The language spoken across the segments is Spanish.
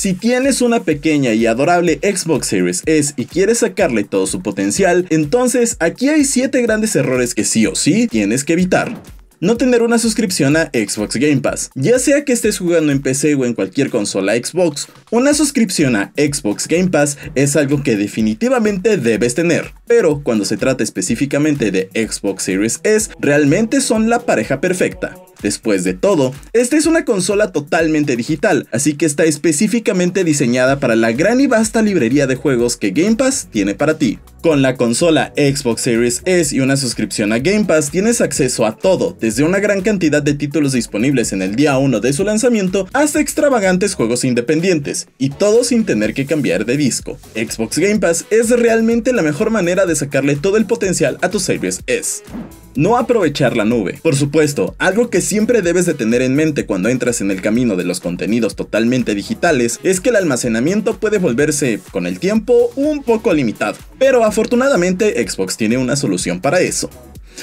Si tienes una pequeña y adorable Xbox Series S y quieres sacarle todo su potencial, entonces aquí hay 7 grandes errores que sí o sí tienes que evitar no tener una suscripción a Xbox Game Pass. Ya sea que estés jugando en PC o en cualquier consola Xbox, una suscripción a Xbox Game Pass es algo que definitivamente debes tener. Pero cuando se trata específicamente de Xbox Series S, realmente son la pareja perfecta. Después de todo, esta es una consola totalmente digital, así que está específicamente diseñada para la gran y vasta librería de juegos que Game Pass tiene para ti. Con la consola Xbox Series S y una suscripción a Game Pass tienes acceso a todo, desde una gran cantidad de títulos disponibles en el día 1 de su lanzamiento hasta extravagantes juegos independientes, y todo sin tener que cambiar de disco. Xbox Game Pass es realmente la mejor manera de sacarle todo el potencial a tu Series S. No aprovechar la nube. Por supuesto, algo que siempre debes de tener en mente cuando entras en el camino de los contenidos totalmente digitales es que el almacenamiento puede volverse, con el tiempo, un poco limitado. Pero afortunadamente Xbox tiene una solución para eso.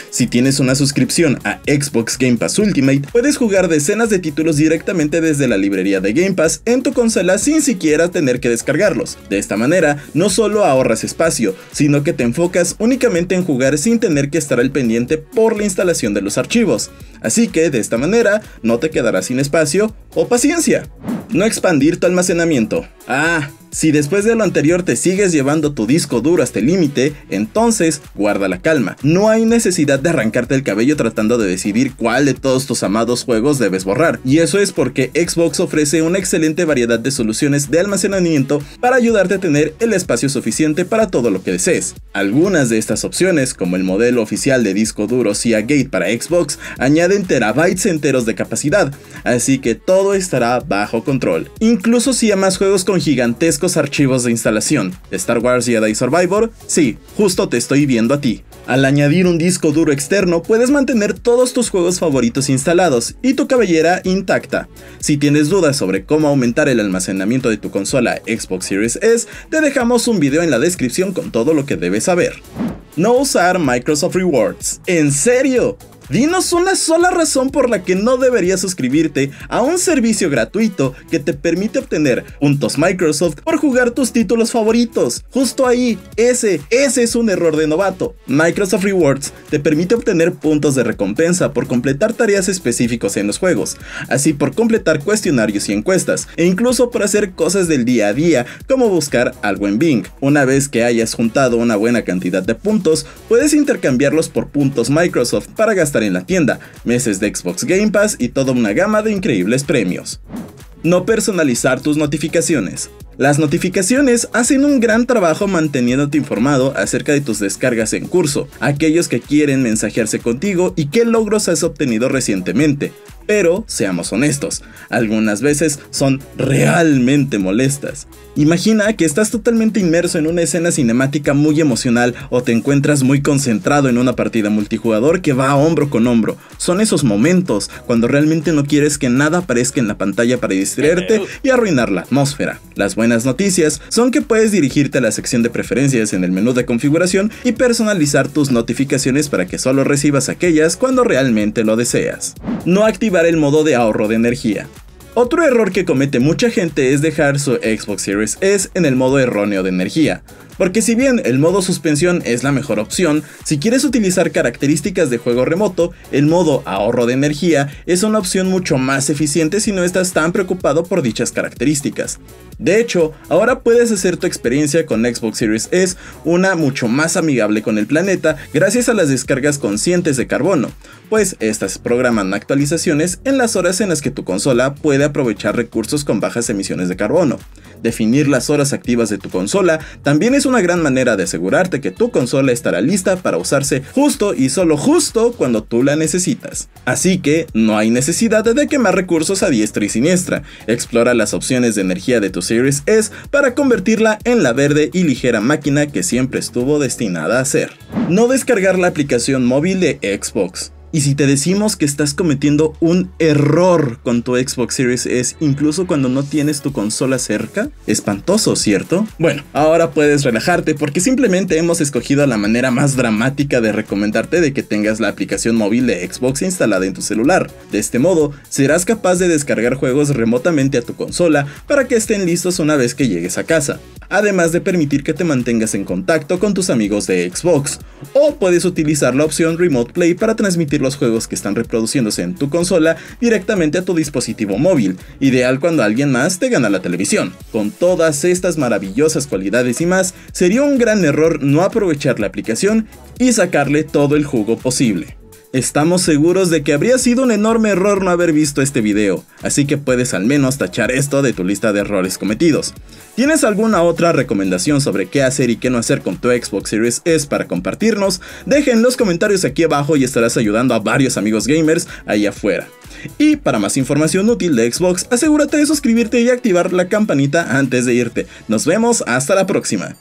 Si tienes una suscripción a Xbox Game Pass Ultimate, puedes jugar decenas de títulos directamente desde la librería de Game Pass en tu consola sin siquiera tener que descargarlos. De esta manera, no solo ahorras espacio, sino que te enfocas únicamente en jugar sin tener que estar al pendiente por la instalación de los archivos. Así que, de esta manera, no te quedarás sin espacio o paciencia. No expandir tu almacenamiento. Ah, si después de lo anterior te sigues llevando tu disco duro hasta el límite, entonces guarda la calma. No hay necesidad de arrancarte el cabello tratando de decidir cuál de todos tus amados juegos debes borrar. Y eso es porque Xbox ofrece una excelente variedad de soluciones de almacenamiento para ayudarte a tener el espacio suficiente para todo lo que desees. Algunas de estas opciones, como el modelo oficial de disco duro Gate para Xbox, añaden terabytes enteros de capacidad, así que todo estará bajo control. Incluso si amas juegos con gigantescos archivos de instalación. Star Wars Jedi Survivor, sí, justo te estoy viendo a ti. Al añadir un disco duro externo, puedes mantener todos tus juegos favoritos instalados y tu cabellera intacta. Si tienes dudas sobre cómo aumentar el almacenamiento de tu consola Xbox Series S, te dejamos un video en la descripción con todo lo que debes saber. No usar Microsoft Rewards. ¿En serio? Dinos una sola razón por la que no deberías suscribirte a un servicio gratuito que te permite obtener puntos Microsoft por jugar tus títulos favoritos. Justo ahí, ese, ese es un error de novato. Microsoft Rewards te permite obtener puntos de recompensa por completar tareas específicos en los juegos, así por completar cuestionarios y encuestas, e incluso por hacer cosas del día a día como buscar algo en Bing. Una vez que hayas juntado una buena cantidad de puntos, puedes intercambiarlos por puntos Microsoft para gastar en la tienda, meses de Xbox Game Pass y toda una gama de increíbles premios. No personalizar tus notificaciones. Las notificaciones hacen un gran trabajo manteniéndote informado acerca de tus descargas en curso, aquellos que quieren mensajearse contigo y qué logros has obtenido recientemente. Pero, seamos honestos, algunas veces son realmente molestas. Imagina que estás totalmente inmerso en una escena cinemática muy emocional o te encuentras muy concentrado en una partida multijugador que va hombro con hombro. Son esos momentos cuando realmente no quieres que nada aparezca en la pantalla para distraerte y arruinar la atmósfera. Las buenas noticias son que puedes dirigirte a la sección de preferencias en el menú de configuración y personalizar tus notificaciones para que solo recibas aquellas cuando realmente lo deseas. No activar el modo de ahorro de energía. Otro error que comete mucha gente es dejar su Xbox Series S en el modo erróneo de energía. Porque si bien el modo suspensión es la mejor opción, si quieres utilizar características de juego remoto, el modo ahorro de energía es una opción mucho más eficiente si no estás tan preocupado por dichas características. De hecho, ahora puedes hacer tu experiencia con Xbox Series S una mucho más amigable con el planeta gracias a las descargas conscientes de carbono, pues estas programan actualizaciones en las horas en las que tu consola puede aprovechar recursos con bajas emisiones de carbono. Definir las horas activas de tu consola también es una gran manera de asegurarte que tu consola estará lista para usarse justo y solo justo cuando tú la necesitas. Así que no hay necesidad de quemar recursos a diestra y siniestra. Explora las opciones de energía de tu Series S para convertirla en la verde y ligera máquina que siempre estuvo destinada a ser. No descargar la aplicación móvil de Xbox. Y si te decimos que estás cometiendo un error con tu Xbox Series S, incluso cuando no tienes tu consola cerca, espantoso, ¿cierto? Bueno, ahora puedes relajarte porque simplemente hemos escogido la manera más dramática de recomendarte de que tengas la aplicación móvil de Xbox instalada en tu celular. De este modo, serás capaz de descargar juegos remotamente a tu consola para que estén listos una vez que llegues a casa además de permitir que te mantengas en contacto con tus amigos de Xbox. O puedes utilizar la opción Remote Play para transmitir los juegos que están reproduciéndose en tu consola directamente a tu dispositivo móvil, ideal cuando alguien más te gana la televisión. Con todas estas maravillosas cualidades y más, sería un gran error no aprovechar la aplicación y sacarle todo el jugo posible. Estamos seguros de que habría sido un enorme error no haber visto este video, así que puedes al menos tachar esto de tu lista de errores cometidos. ¿Tienes alguna otra recomendación sobre qué hacer y qué no hacer con tu Xbox Series S para compartirnos? Deja en los comentarios aquí abajo y estarás ayudando a varios amigos gamers ahí afuera. Y para más información útil de Xbox, asegúrate de suscribirte y activar la campanita antes de irte. Nos vemos hasta la próxima.